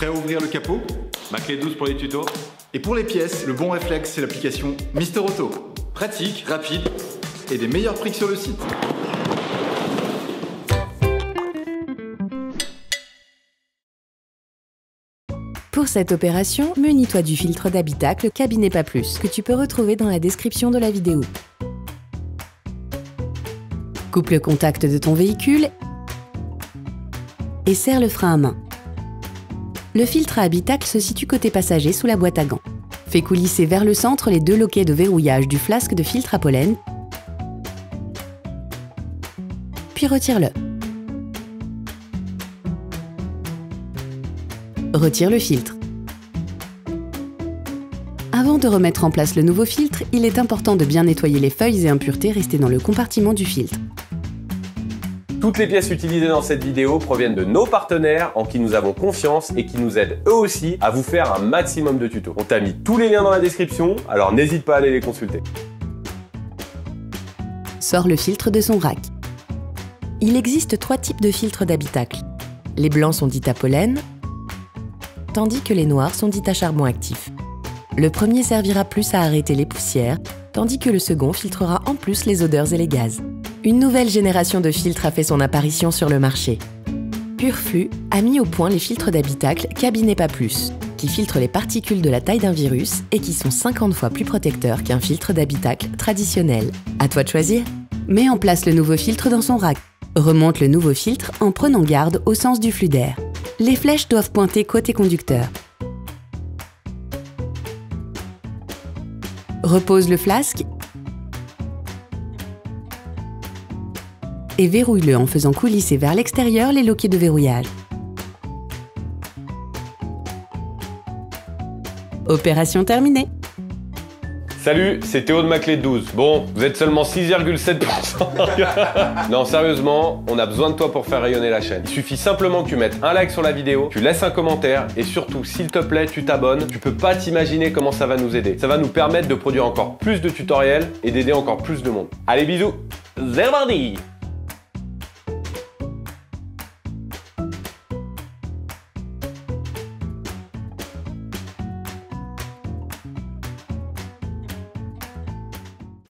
Prêt à ouvrir le capot Ma clé douce pour les tutos. Et pour les pièces, le bon réflexe, c'est l'application Mister Auto. Pratique, rapide et des meilleurs prix que sur le site. Pour cette opération, munis-toi du filtre d'habitacle Cabinet Pas Plus, que tu peux retrouver dans la description de la vidéo. Coupe le contact de ton véhicule et serre le frein à main. Le filtre à habitacle se situe côté passager sous la boîte à gants. Fais coulisser vers le centre les deux loquets de verrouillage du flasque de filtre à pollen, puis retire-le. Retire le filtre. Avant de remettre en place le nouveau filtre, il est important de bien nettoyer les feuilles et impuretés restées dans le compartiment du filtre. Toutes les pièces utilisées dans cette vidéo proviennent de nos partenaires en qui nous avons confiance et qui nous aident eux aussi à vous faire un maximum de tutos. On t'a mis tous les liens dans la description, alors n'hésite pas à aller les consulter. Sors le filtre de son rack. Il existe trois types de filtres d'habitacle. Les blancs sont dits à pollen, tandis que les noirs sont dits à charbon actif. Le premier servira plus à arrêter les poussières, tandis que le second filtrera en plus les odeurs et les gaz. Une nouvelle génération de filtres a fait son apparition sur le marché. Pureflux a mis au point les filtres d'habitacle Cabinet Pas Plus, qui filtrent les particules de la taille d'un virus et qui sont 50 fois plus protecteurs qu'un filtre d'habitacle traditionnel. À toi de choisir. Mets en place le nouveau filtre dans son rack. Remonte le nouveau filtre en prenant garde au sens du flux d'air. Les flèches doivent pointer côté conducteur. Repose le flasque et verrouille-le en faisant coulisser vers l'extérieur les loquets de verrouillage. Opération terminée Salut, c'est Théo de ma clé 12. Bon, vous êtes seulement 6,7%. non, sérieusement, on a besoin de toi pour faire rayonner la chaîne. Il suffit simplement que tu mettes un like sur la vidéo, tu laisses un commentaire et surtout, s'il te plaît, tu t'abonnes. Tu peux pas t'imaginer comment ça va nous aider. Ça va nous permettre de produire encore plus de tutoriels et d'aider encore plus de monde. Allez, bisous. C'est